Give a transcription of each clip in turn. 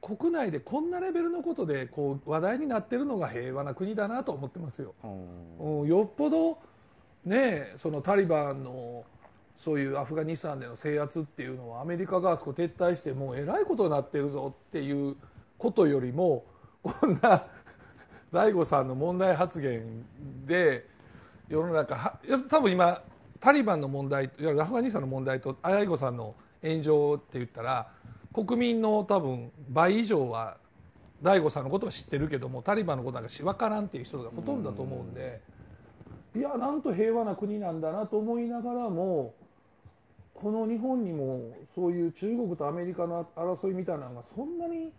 国内でこんなレベルのことでこう話題になってるのが平和な国だなと思ってますよ。うん、よっぽどねそのタリバンのそういうアフガニスタンでの制圧っていうのはアメリカがあそこ撤退してもうえらいことになってるぞっていうことよりもこんな 大悟さんの問題発言で世の中は多分今タリバンの問題いわゆるアフガニスタンの問題と大悟さんの炎上って言ったら国民の多分倍以上は大悟さんのことは知ってるけどもタリバンのことなんか分からんっていう人がほとんどだと思うんでいやなんと平和な国なんだなと思いながらもこの日本にもそういう中国とアメリカの争いみたいなのがそんなに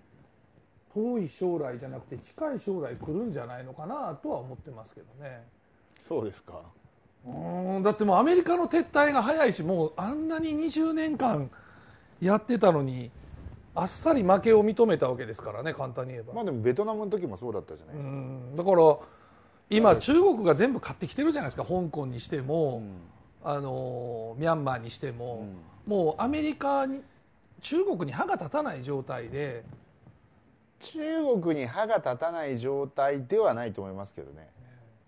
遠い将来じゃなくて近い将来来るんじゃないのかなとは思ってますけどね。そうですかうんだってもうアメリカの撤退が早いしもうあんなに20年間やってたのにあっさり負けを認めたわけですからね簡単に言えば、まあでもベトナムの時もそうだったじゃないですか、だから今中国が全部買ってきてるじゃないですか香港にしても、うん、あのミャンマーにしても、うん、もうアメリカに中国に歯が立たない状態で。中国に歯が立たない状態ではないと思いますけどね。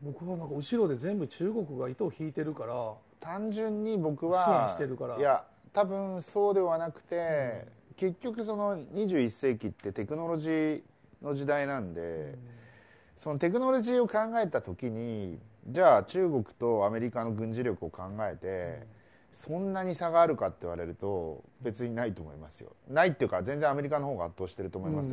僕はなんか後ろで全部中国が糸を引いてるから単純に僕はいや多分そうではなくて、うん、結局その21世紀ってテクノロジーの時代なんで、うん、そのテクノロジーを考えた時にじゃあ中国とアメリカの軍事力を考えて、そんなに差があるかって言われると別にないと思いますよ。ないっていうか全然アメリカの方が圧倒してると思います、うん、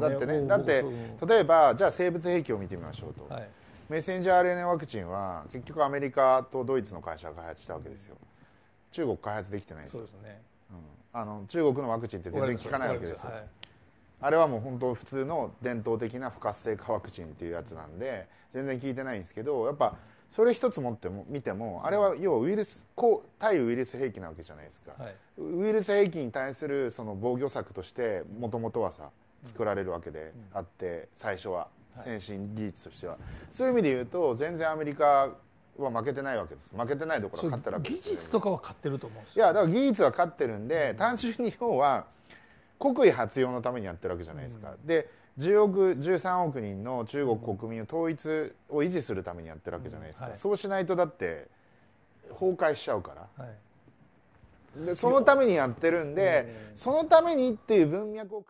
だってねだって例えばじゃあ生物兵器を見てみましょうと、はい。メッセンジャー RNA ワクチンは結局アメリカとドイツの会社が開発したわけですよ。中国開発できてないですそうですね、うん、あの中国のワクチンって全然効かないわけですよ、はい、あれはもう本当普通の伝統的な不活性化ワクチンっていうやつなんで全然効いてないんですけどやっぱそれ一つ持っても見てもあれは要はウイルス対ウイルス兵器なわけじゃないですか、はい、ウイルス兵器に対するその防御策としてもともとはさ作られるわけであって、最初は。先進技術としては、そういう意味で言うと全然アメリカは負けてないわけです。負けてないどころ勝ってるわけ技術とかは勝ってると思ういやだから技術は勝ってるんで単純に要は国威発揚のためにやってるわけじゃないですか、うん、で10億13億人の中国国民を統一を維持するためにやってるわけじゃないですか、うんはい、そうしないとだって崩壊しちゃうから、はい、でそのためにやってるんで、そのためにっていう文脈を考